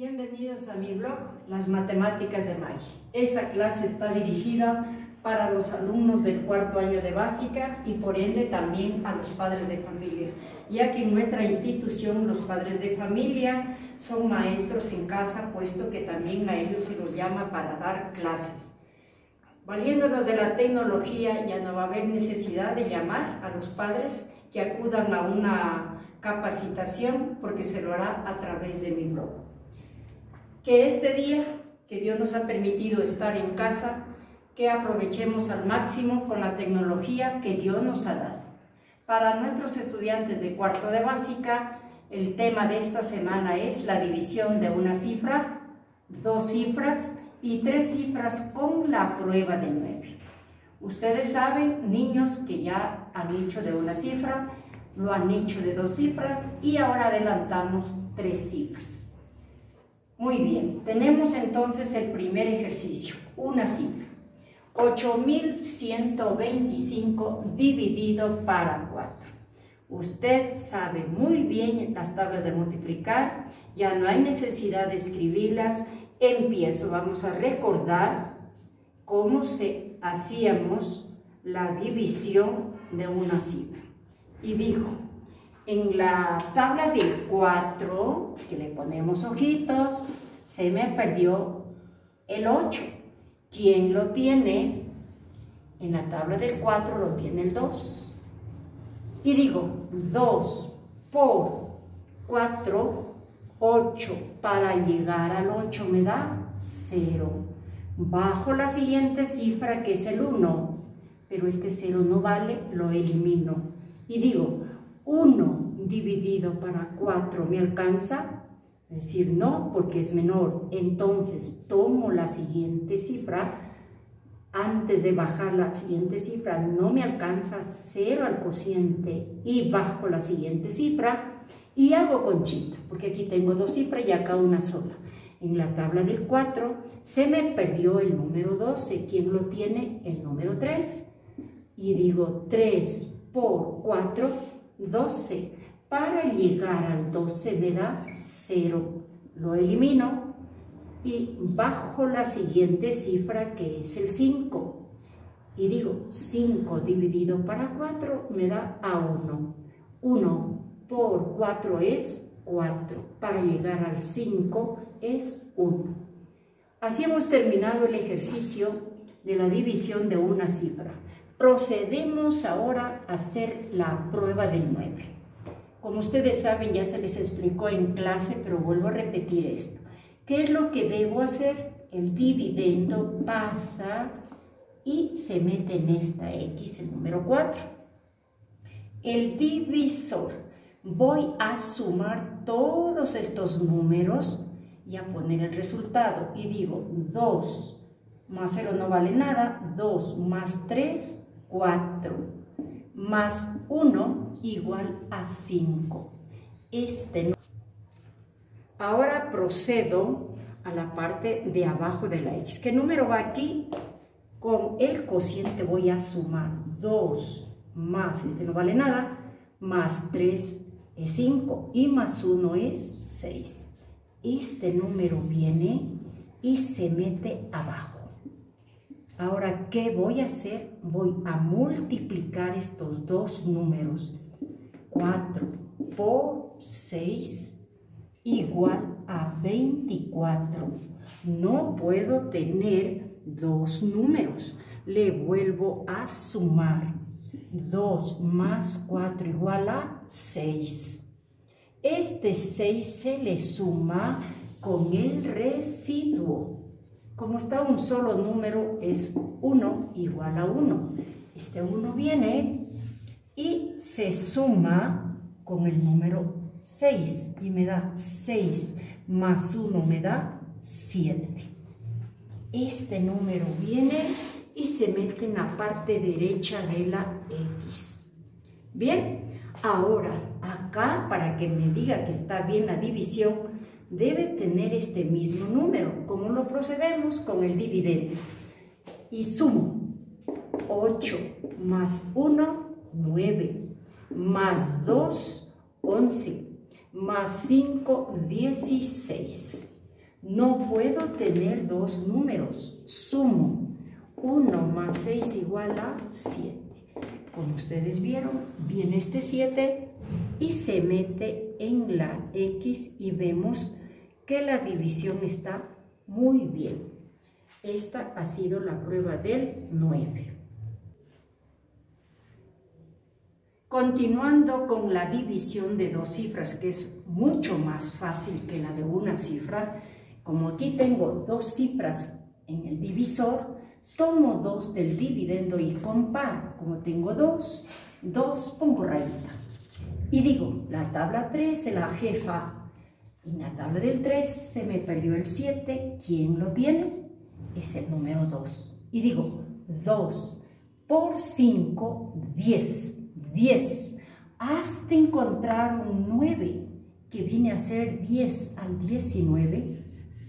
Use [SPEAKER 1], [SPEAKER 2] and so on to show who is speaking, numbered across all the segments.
[SPEAKER 1] Bienvenidos a mi blog, Las Matemáticas de May. Esta clase está dirigida para los alumnos del cuarto año de básica y por ende también a los padres de familia, ya que en nuestra institución los padres de familia son maestros en casa, puesto que también a ellos se los llama para dar clases. Valiéndonos de la tecnología ya no va a haber necesidad de llamar a los padres que acudan a una capacitación porque se lo hará a través de mi blog que este día que Dios nos ha permitido estar en casa, que aprovechemos al máximo con la tecnología que Dios nos ha dado. Para nuestros estudiantes de cuarto de básica, el tema de esta semana es la división de una cifra, dos cifras y tres cifras con la prueba de nueve. Ustedes saben, niños que ya han hecho de una cifra, lo han hecho de dos cifras y ahora adelantamos tres cifras. Muy bien, tenemos entonces el primer ejercicio, una cifra. 8125 dividido para 4. Usted sabe muy bien las tablas de multiplicar, ya no hay necesidad de escribirlas. Empiezo, vamos a recordar cómo se hacíamos la división de una cifra. Y dijo, en la tabla del 4, que le ponemos ojitos, se me perdió el 8. ¿Quién lo tiene? En la tabla del 4 lo tiene el 2. Y digo, 2 por 4, 8. Para llegar al 8 me da 0. Bajo la siguiente cifra que es el 1, pero este 0 no vale, lo elimino. Y digo, 1 dividido para 4 me alcanza, decir, no, porque es menor. Entonces tomo la siguiente cifra, antes de bajar la siguiente cifra no me alcanza 0 al cociente y bajo la siguiente cifra y hago conchita, porque aquí tengo dos cifras y acá una sola. En la tabla del 4 se me perdió el número 12. ¿Quién lo tiene? El número 3. Y digo 3 por 4 12. Para llegar al 12 me da 0. Lo elimino y bajo la siguiente cifra que es el 5. Y digo 5 dividido para 4 me da a 1. 1 por 4 es 4. Para llegar al 5 es 1. Así hemos terminado el ejercicio de la división de una cifra. Procedemos ahora a hacer la prueba del 9. Como ustedes saben, ya se les explicó en clase, pero vuelvo a repetir esto. ¿Qué es lo que debo hacer? El dividendo pasa y se mete en esta X, el número 4. El divisor, voy a sumar todos estos números y a poner el resultado. Y digo, 2 más 0 no vale nada, 2 más 3 4 más 1 igual a 5. Este Ahora procedo a la parte de abajo de la x. ¿Qué número va aquí? Con el cociente voy a sumar 2 más, este no vale nada, más 3 es 5 y más 1 es 6. Este número viene y se mete abajo. Ahora, ¿qué voy a hacer? Voy a multiplicar estos dos números. 4 por 6 igual a 24. No puedo tener dos números. Le vuelvo a sumar. 2 más 4 igual a 6. Este 6 se le suma con el residuo. Como está un solo número, es 1 igual a 1. Este 1 viene y se suma con el número 6 y me da 6 más 1 me da 7. Este número viene y se mete en la parte derecha de la X. Bien, ahora acá para que me diga que está bien la división, debe tener este mismo número. ¿Cómo lo procedemos? Con el dividendo. Y sumo 8 más 1, 9, más 2, 11, más 5, 16. No puedo tener dos números. Sumo 1 más 6 igual a 7. Como ustedes vieron, viene este 7 y se mete en la X y vemos que la división está muy bien. Esta ha sido la prueba del 9. Continuando con la división de dos cifras, que es mucho más fácil que la de una cifra, como aquí tengo dos cifras en el divisor, tomo dos del dividendo y comparo. Como tengo dos, dos pongo rayita. Y digo, la tabla 3 es la jefa. En la tabla del 3 se me perdió el 7. ¿Quién lo tiene? Es el número 2. Y digo, 2 por 5, 10. 10. Hasta encontrar un 9, que viene a ser 10 al 19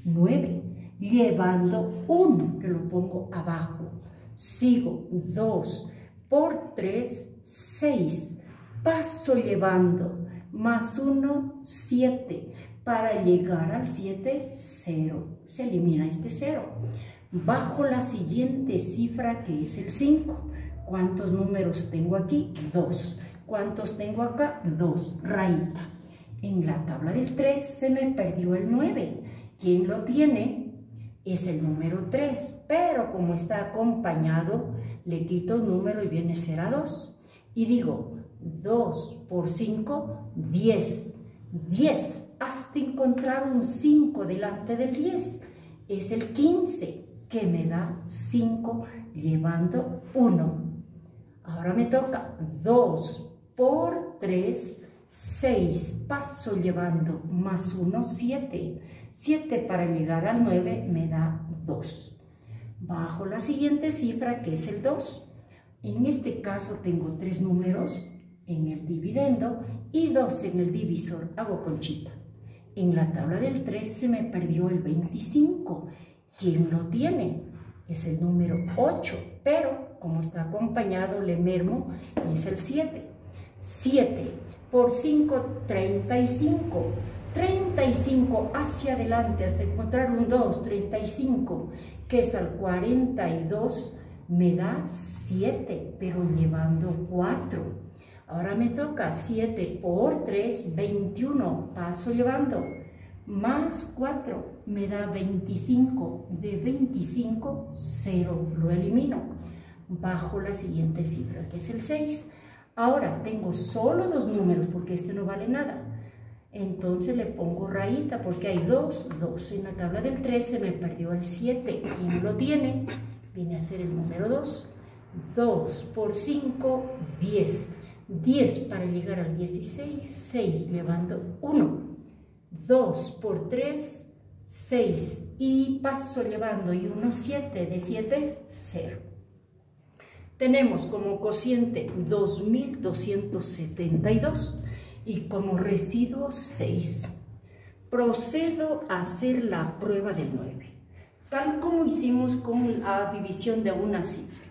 [SPEAKER 1] 9, llevando 1, que lo pongo abajo. Sigo 2 por 3, 6. Paso llevando más 1, 7. Para llegar al 7, 0. Se elimina este 0. Bajo la siguiente cifra que es el 5. ¿Cuántos números tengo aquí? 2. ¿Cuántos tengo acá? 2. Rayita. En la tabla del 3 se me perdió el 9 ¿Quién lo tiene? Es el número 3, pero como está acompañado, le quito un número y viene a ser a 2. Y digo, 2 por 5, 10. 10, hasta encontrar un 5 delante del 10. Es el 15, que me da 5 llevando 1. Ahora me toca 2 por 3, 6. Paso llevando más 1, 7. 7 para llegar al 9 me da 2. Bajo la siguiente cifra que es el 2. En este caso tengo tres números en el dividendo y 2 en el divisor. Hago conchita. En la tabla del 3 se me perdió el 25. ¿Quién lo tiene? Es el número 8, pero como está acompañado le mermo y es el 7. 7 por 5, 35. 35 hacia adelante hasta encontrar un 2, 35, que es al 42, me da 7, pero llevando 4. Ahora me toca 7 por 3, 21, paso llevando, más 4, me da 25, de 25, 0, lo elimino. Bajo la siguiente cifra, que es el 6. Ahora tengo solo dos números, porque este no vale nada entonces le pongo rayita porque hay dos, dos. En la tabla del 13 me perdió el 7. ¿Quién lo tiene? Viene a ser el número 2. 2 por 5, 10. 10 para llegar al 16, 6 llevando 1. 2 por 3, 6. Y paso llevando y 1, 7. De 7, 0. Tenemos como cociente 2272 y como residuo 6. Procedo a hacer la prueba del 9, tal como hicimos con la división de una cifra.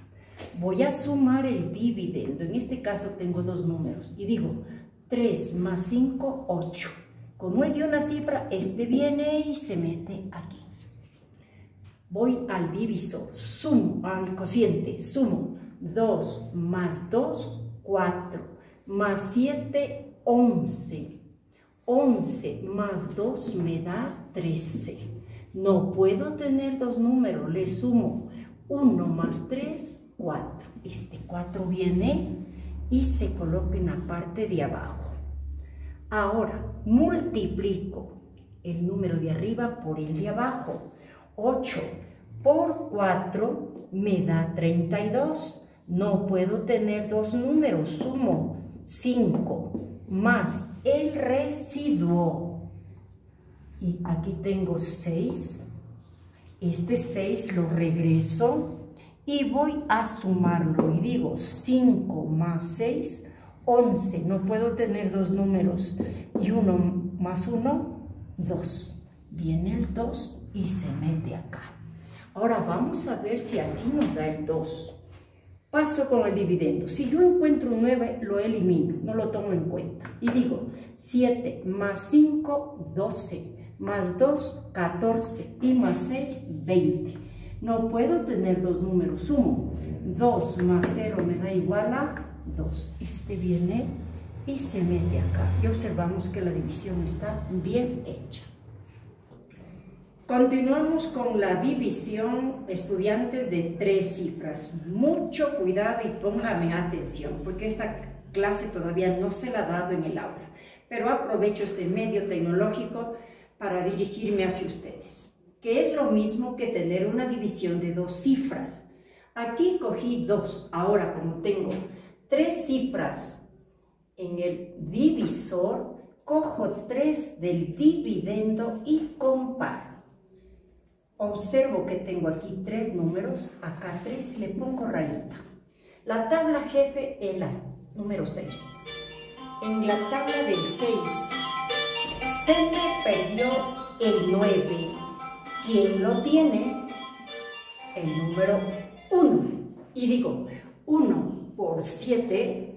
[SPEAKER 1] Voy a sumar el dividendo, en este caso tengo dos números, y digo 3 más 5, 8. Como es de una cifra, este viene y se mete aquí. Voy al divisor, sumo, al cociente, sumo 2 más 2, 4, más 7, 11. 11 más 2 me da 13. No puedo tener dos números, le sumo 1 más 3, 4. Este 4 viene y se coloca en la parte de abajo. Ahora, multiplico el número de arriba por el de abajo. 8 por 4 me da 32. No puedo tener dos números, sumo 5 más el residuo. Y aquí tengo 6. Este 6 lo regreso y voy a sumarlo. Y digo 5 más 6, 11. No puedo tener dos números. Y 1 más 1, 2. Viene el 2 y se mete acá. Ahora vamos a ver si aquí nos da el 2. Paso con el dividendo. Si yo encuentro un 9, lo elimino, no lo tomo en cuenta. Y digo, 7 más 5, 12. más 2, 14 y más 6, 20. No puedo tener dos números, sumo. 2 más 0 me da igual a 2. Este viene y se mete acá. Y observamos que la división está bien hecha. Continuamos con la división, estudiantes de tres cifras. Mucho cuidado y póngame atención, porque esta clase todavía no se la ha dado en el aula, pero aprovecho este medio tecnológico para dirigirme hacia ustedes, que es lo mismo que tener una división de dos cifras. Aquí cogí dos, ahora como tengo tres cifras en el divisor, cojo tres del dividendo y comparo. Observo que tengo aquí tres números, acá tres, le pongo rayita. La tabla jefe es la número 6. En la tabla del 6 se me perdió el 9. ¿Quién lo tiene? El número 1. Y digo, 1 por 7,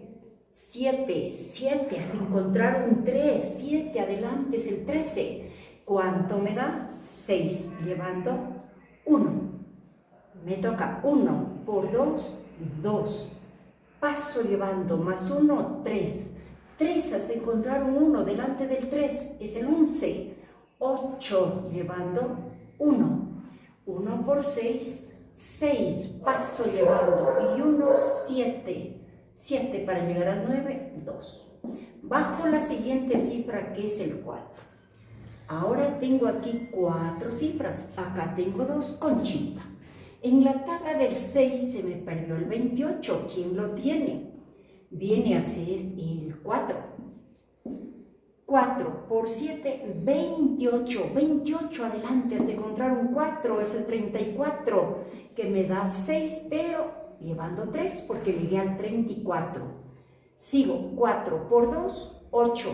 [SPEAKER 1] 7, 7, hasta encontrar un 3, 7, adelante es el 13. ¿Cuánto me da? 6, llevando 1. Me toca 1 por 2, 2. Paso llevando más 1, 3. 3 hasta encontrar un 1 delante del 3, es el 11. 8 llevando 1. 1 por 6, 6. Paso llevando y 1, 7. 7 para llegar al 9, 2. Bajo la siguiente cifra que es el 4. Ahora tengo aquí cuatro cifras. Acá tengo dos, Conchita. En la tabla del 6 se me perdió el 28. ¿Quién lo tiene? Viene a ser el 4. 4 por 7, 28. 28 adelante hasta encontrar un 4 es el 34, que me da 6, pero llevando 3 porque llegué al 34. Sigo 4 por 2, 8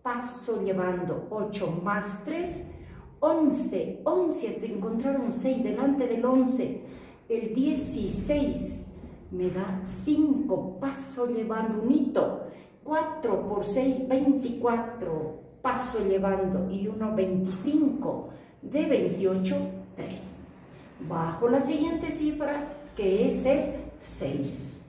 [SPEAKER 1] paso llevando 8 más 3, 11, 11 hasta encontrar un 6 delante del 11, el 16 me da 5, paso llevando un hito, 4 por 6, 24, paso llevando y 1, 25, de 28, 3. Bajo la siguiente cifra que es el 6.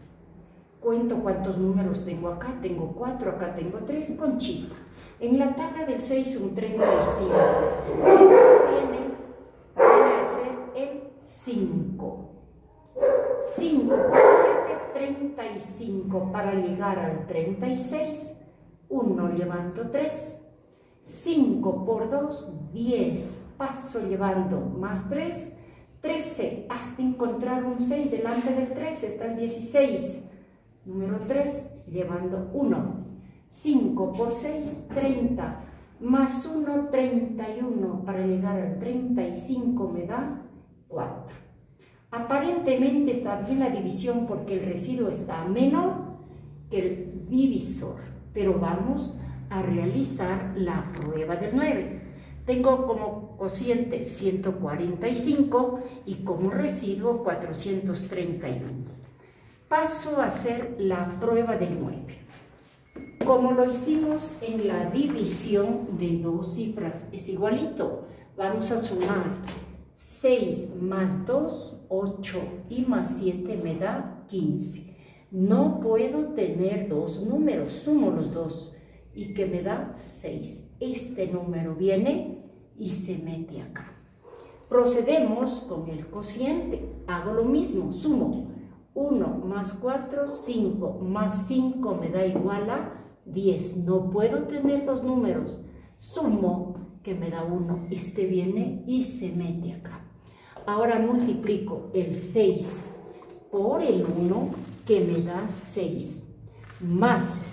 [SPEAKER 1] Cuento cuántos números tengo acá, tengo 4, acá tengo 3, conchita. En la tabla del 6 un 35. Viene, viene a ser el 5. 5 por 7, 35. Para llegar al 36, 1 levanto 3. 5 por 2, 10. Paso llevando más 3. 13 hasta encontrar un 6 delante del 3 está el 16. Número 3, llevando 1. 5 por 6, 30, más 1, 31. Para llegar al 35 me da 4. Aparentemente está bien la división porque el residuo está menor que el divisor, pero vamos a realizar la prueba del 9. Tengo como cociente 145 y como residuo 431. Paso a hacer la prueba del 9 como lo hicimos en la división de dos cifras, es igualito. Vamos a sumar 6 más 2, 8 y más 7 me da 15. No puedo tener dos números, sumo los dos y que me da 6. Este número viene y se mete acá. Procedemos con el cociente. Hago lo mismo, sumo 1 más 4, 5 más 5 me da igual a 10. No puedo tener dos números. Sumo que me da 1. Este viene y se mete acá. Ahora multiplico el 6 por el 1 que me da 6. Más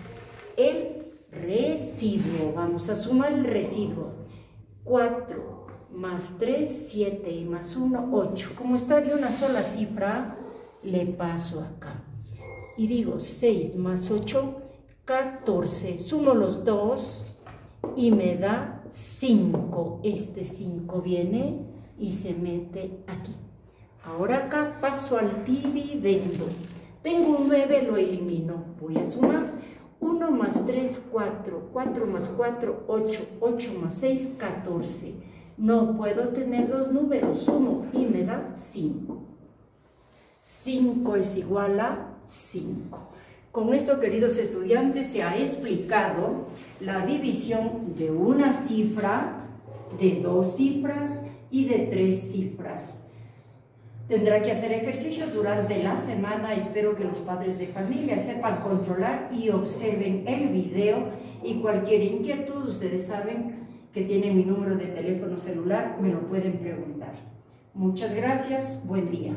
[SPEAKER 1] el residuo. Vamos a sumar el residuo. 4 más 3, 7 y más 1, 8. Como está de una sola cifra, le paso acá. Y digo 6 más 8, 14. Sumo los dos y me da 5. Este 5 viene y se mete aquí. Ahora acá paso al dividendo. Tengo un 9, lo elimino. Voy a sumar 1 más 3, 4, 4 más 4, 8, 8 más 6, 14. No puedo tener dos números, 1 y me da 5. 5 es igual a 5. Con esto, queridos estudiantes, se ha explicado la división de una cifra, de dos cifras y de tres cifras. Tendrá que hacer ejercicios durante la semana. Espero que los padres de familia sepan controlar y observen el video. Y cualquier inquietud, ustedes saben que tienen mi número de teléfono celular, me lo pueden preguntar. Muchas gracias. Buen día.